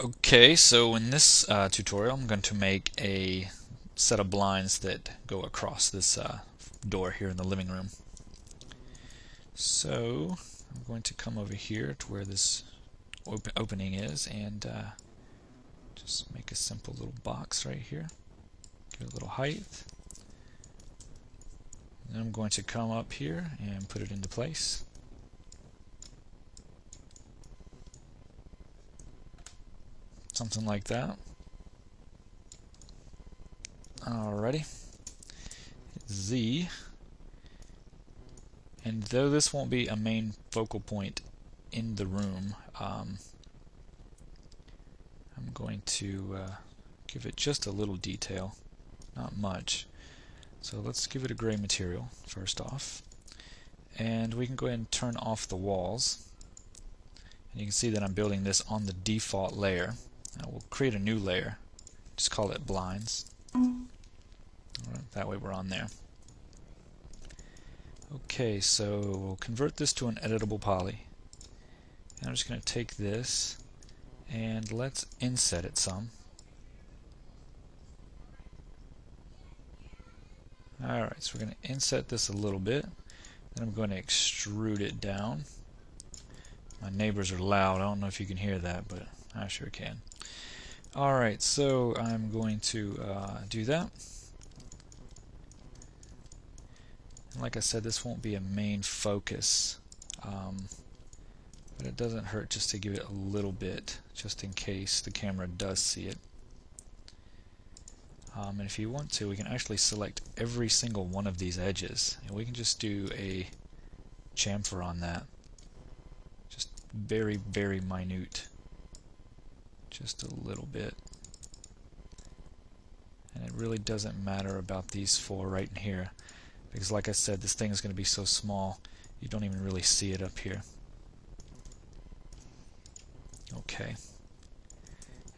Okay, so in this uh, tutorial I'm going to make a set of blinds that go across this uh, door here in the living room. So I'm going to come over here to where this op opening is and uh, just make a simple little box right here. Give it a little height. Then I'm going to come up here and put it into place. Something like that. Alrighty. Z. And though this won't be a main focal point in the room, um, I'm going to uh, give it just a little detail, not much. So let's give it a gray material first off. And we can go ahead and turn off the walls. And you can see that I'm building this on the default layer. Now we'll create a new layer. Just call it blinds. That way we're on there. Okay, so we'll convert this to an editable poly. And I'm just going to take this and let's inset it some. Alright, so we're going to inset this a little bit. Then I'm going to extrude it down. My neighbors are loud. I don't know if you can hear that, but I sure can. Alright, so I'm going to uh, do that. And like I said, this won't be a main focus, um, but it doesn't hurt just to give it a little bit, just in case the camera does see it. Um, and if you want to, we can actually select every single one of these edges, and we can just do a chamfer on that. Just very, very minute just a little bit. And it really doesn't matter about these four right in here because like I said this thing is going to be so small you don't even really see it up here. Okay.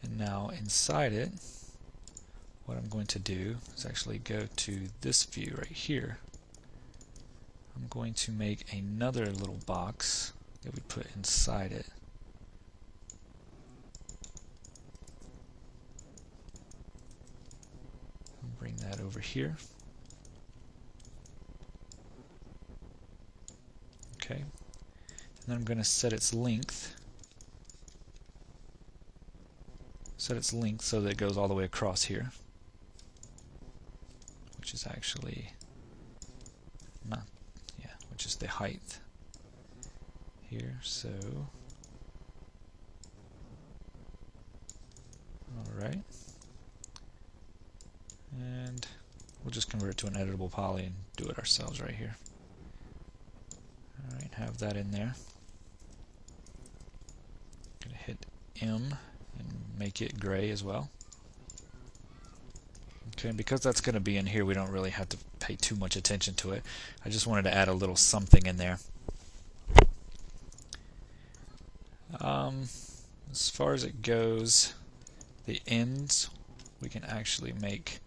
And now inside it what I'm going to do is actually go to this view right here. I'm going to make another little box that we put inside it. bring that over here. Okay. And then I'm going to set its length. Set its length so that it goes all the way across here. Which is actually not, yeah, which is the height here. So, all right and we'll just convert it to an editable poly and do it ourselves right here. Alright, have that in there. Gonna hit M and make it gray as well. Okay, and because that's going to be in here, we don't really have to pay too much attention to it. I just wanted to add a little something in there. Um, as far as it goes, the ends, we can actually make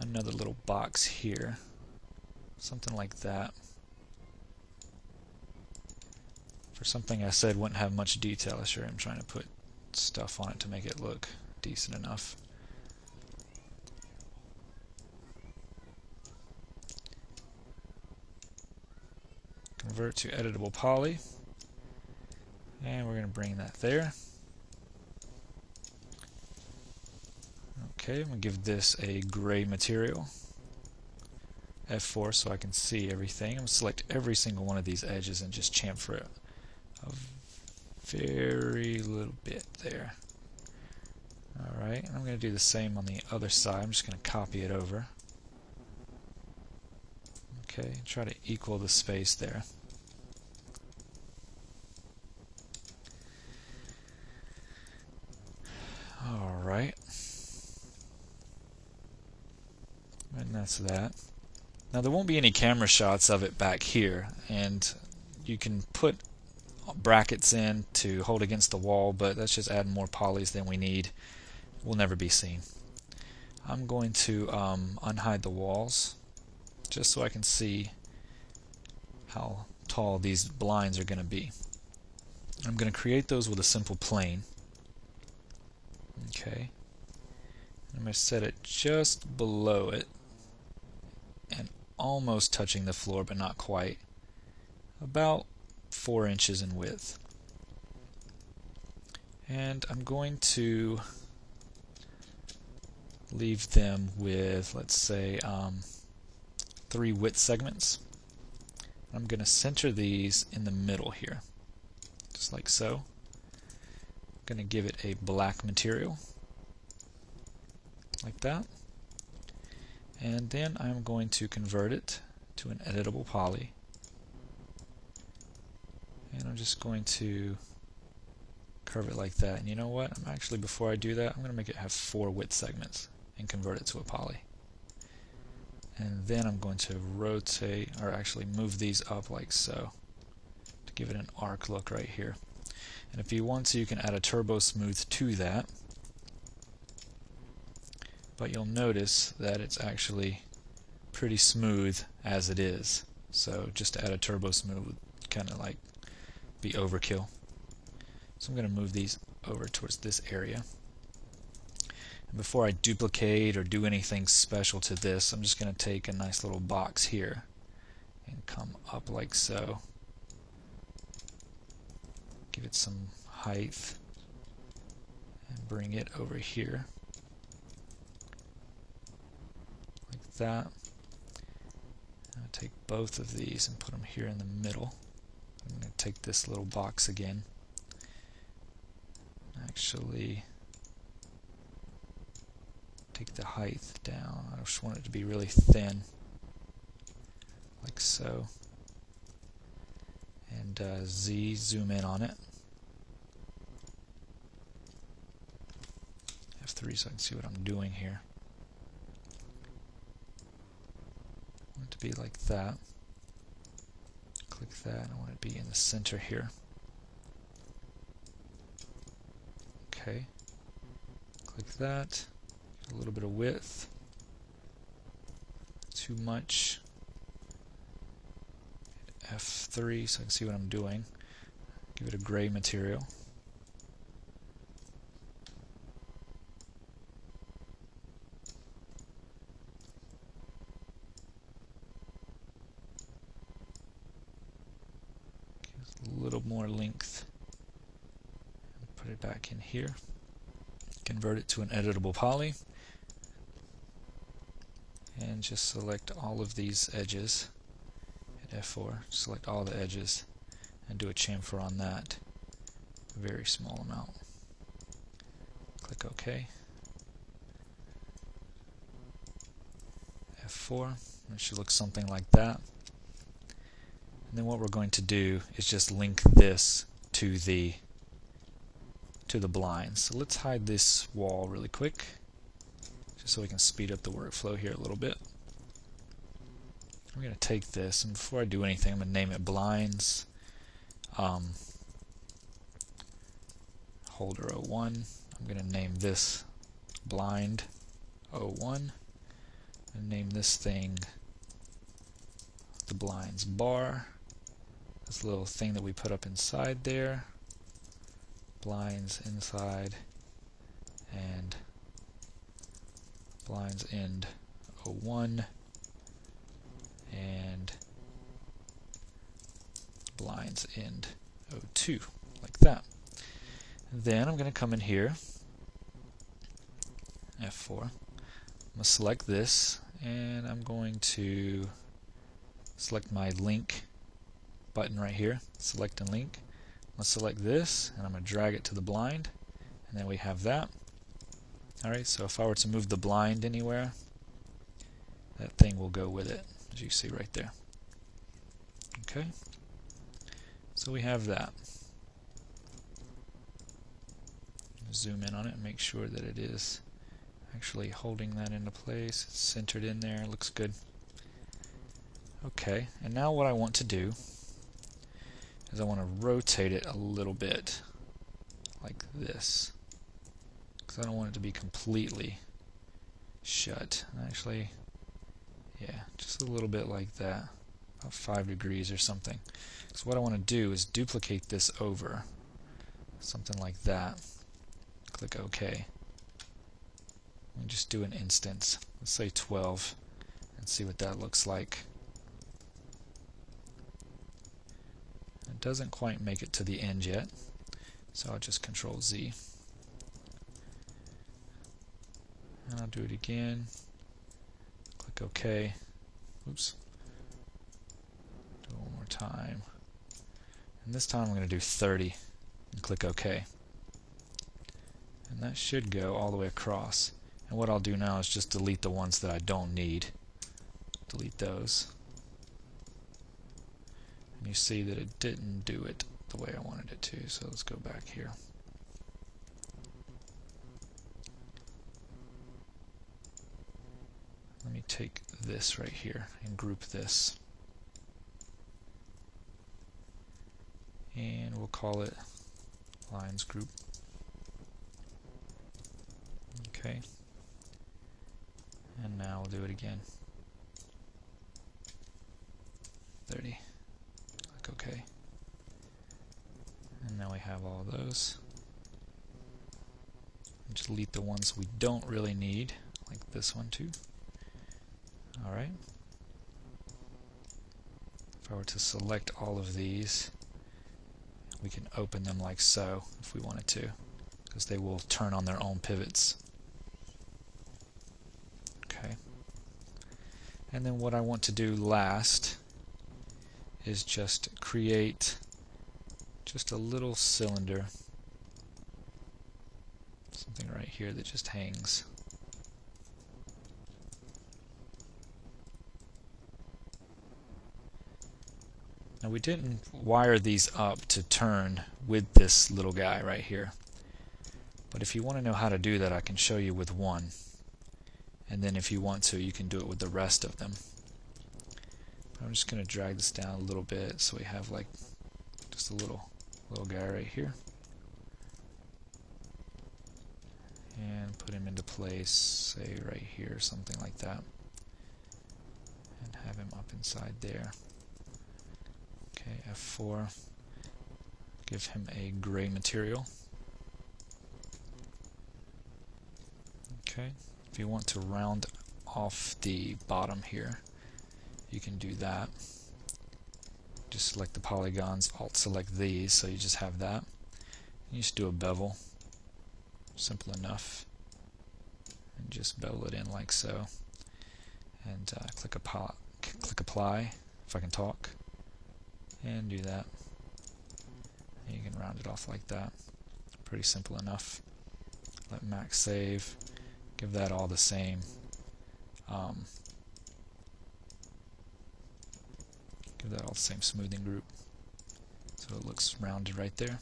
another little box here. Something like that. For something I said wouldn't have much detail, I sure am trying to put stuff on it to make it look decent enough. Convert to editable poly. And we're going to bring that there. Okay, I'm going to give this a gray material. F4 so I can see everything. I'm going to select every single one of these edges and just chamfer it a very little bit there. Alright, I'm going to do the same on the other side. I'm just going to copy it over. Okay, try to equal the space there. Alright. And that's that. Now there won't be any camera shots of it back here and you can put brackets in to hold against the wall but that's just adding more polys than we need. Will never be seen. I'm going to um, unhide the walls just so I can see how tall these blinds are going to be. I'm going to create those with a simple plane. Okay. I'm going to set it just below it almost touching the floor, but not quite. About four inches in width. And I'm going to leave them with, let's say, um, three width segments. I'm going to center these in the middle here, just like so. I'm going to give it a black material, like that. And then I'm going to convert it to an editable poly. And I'm just going to curve it like that. And you know what? I'm actually, before I do that, I'm going to make it have four width segments and convert it to a poly. And then I'm going to rotate, or actually move these up like so, to give it an arc look right here. And if you want to, you can add a turbo smooth to that. But you'll notice that it's actually pretty smooth as it is. So just to add a turbo smooth would kind of like be overkill. So I'm going to move these over towards this area before I duplicate or do anything special to this, I'm just going to take a nice little box here and come up like so. Give it some height and bring it over here that. I'll take both of these and put them here in the middle. I'm going to take this little box again. Actually, take the height down. I just want it to be really thin, like so. And uh, Z, zoom in on it. F3 so I can see what I'm doing here. I want it to be like that. Click that. I want it to be in the center here. Okay. Click that a little bit of width. Too much. F3 so I can see what I'm doing. Give it a gray material. a little more length. Put it back in here. Convert it to an editable poly. And just select all of these edges. At F4 select all the edges and do a chamfer on that. Very small amount. Click OK. F4 it should look something like that. And then what we're going to do is just link this to the to the blinds so let's hide this wall really quick just so we can speed up the workflow here a little bit. I'm going to take this, and before I do anything, I'm going to name it blinds um, holder 01. I'm going to name this blind 01 and name this thing the blinds bar. This little thing that we put up inside there. Blinds inside and blinds end 01 and blinds end 02 like that. Then I'm going to come in here F4 I'm going to select this and I'm going to select my link button right here select and link To select this and I'm going to drag it to the blind and then we have that Alright, so if I were to move the blind anywhere, that thing will go with it, as you see right there. Okay, so we have that. Zoom in on it and make sure that it is actually holding that into place. It's centered in there, looks good. Okay, and now what I want to do is I want to rotate it a little bit like this because I don't want it to be completely shut. Actually, yeah, just a little bit like that, about 5 degrees or something. So what I want to do is duplicate this over, something like that. Click OK. We just do an instance. Let's say 12 and see what that looks like. Doesn't quite make it to the end yet, so I'll just control Z. And I'll do it again. Click OK. Oops. Do it one more time. And this time I'm going to do 30 and click OK. And that should go all the way across. And what I'll do now is just delete the ones that I don't need. Delete those. You see that it didn't do it the way I wanted it to, so let's go back here. Let me take this right here and group this. And we'll call it lines group. Okay. And now we'll do it again. 30. Click OK. And now we have all those. Delete the ones we don't really need, like this one too. Alright. If I were to select all of these, we can open them like so if we wanted to, because they will turn on their own pivots. Okay. And then what I want to do last is just create just a little cylinder, something right here that just hangs. Now we didn't wire these up to turn with this little guy right here. But if you want to know how to do that, I can show you with one. And then if you want to, you can do it with the rest of them. I'm just going to drag this down a little bit so we have like just a little little guy right here. And put him into place, say right here, something like that. And have him up inside there. Okay, F4. Give him a gray material. Okay, if you want to round off the bottom here, you can do that. Just select the polygons, alt select these, so you just have that. You just do a bevel, simple enough, and just bevel it in like so. And uh, click, apply, click apply, if I can talk and do that. And you can round it off like that. Pretty simple enough. Let Max save. Give that all the same. Um, give that all the same smoothing group. So it looks rounded right there.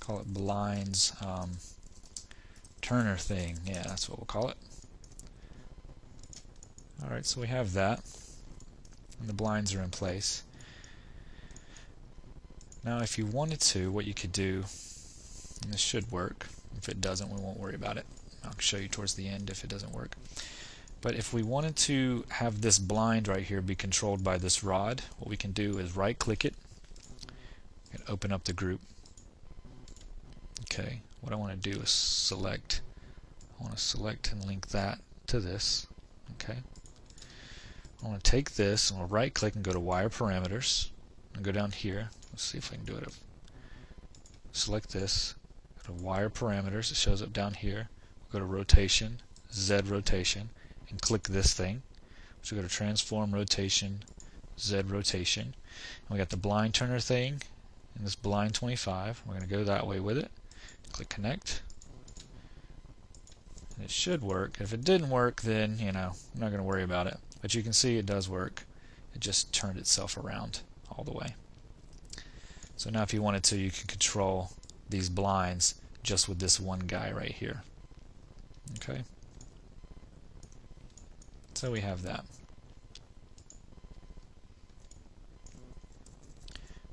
Call it blinds um, Turner thing. Yeah, that's what we'll call it. Alright, so we have that. And the blinds are in place. Now if you wanted to, what you could do, and this should work, if it doesn't we won't worry about it. I'll show you towards the end if it doesn't work. But if we wanted to have this blind right here be controlled by this rod, what we can do is right click it and open up the group. Okay, what I want to do is select, I want to select and link that to this. Okay, I want to take this and we'll right click and go to wire parameters and go down here Let's see if I can do it. Select this, go to wire parameters, it shows up down here. We'll go to rotation, Z rotation, and click this thing. So go to transform rotation, Z rotation. And we got the blind turner thing and this blind 25. We're going to go that way with it. Click connect. And it should work. If it didn't work, then, you know, I'm not going to worry about it. But you can see it does work. It just turned itself around all the way. So now if you wanted to, you can control these blinds just with this one guy right here. Okay. So we have that.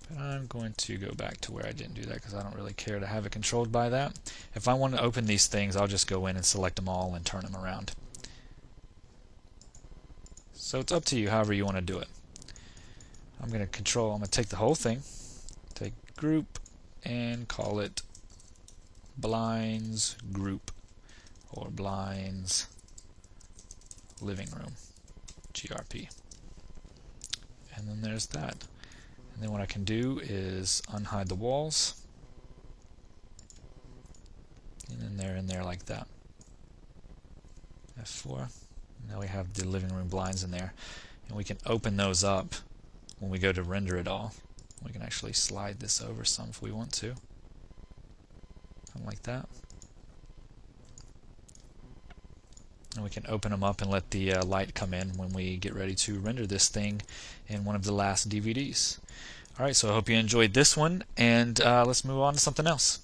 But I'm going to go back to where I didn't do that because I don't really care to have it controlled by that. If I want to open these things, I'll just go in and select them all and turn them around. So it's up to you however you want to do it. I'm going to control, I'm going to take the whole thing, take group and call it blinds group. or blinds living room grp and then there's that. And then what I can do is unhide the walls. And then they're in there like that. F4 now we have the living room blinds in there. And we can open those up when we go to render it all. We can actually slide this over some if we want to. Something like that and we can open them up and let the uh, light come in when we get ready to render this thing in one of the last DVDs. Alright, so I hope you enjoyed this one, and uh, let's move on to something else.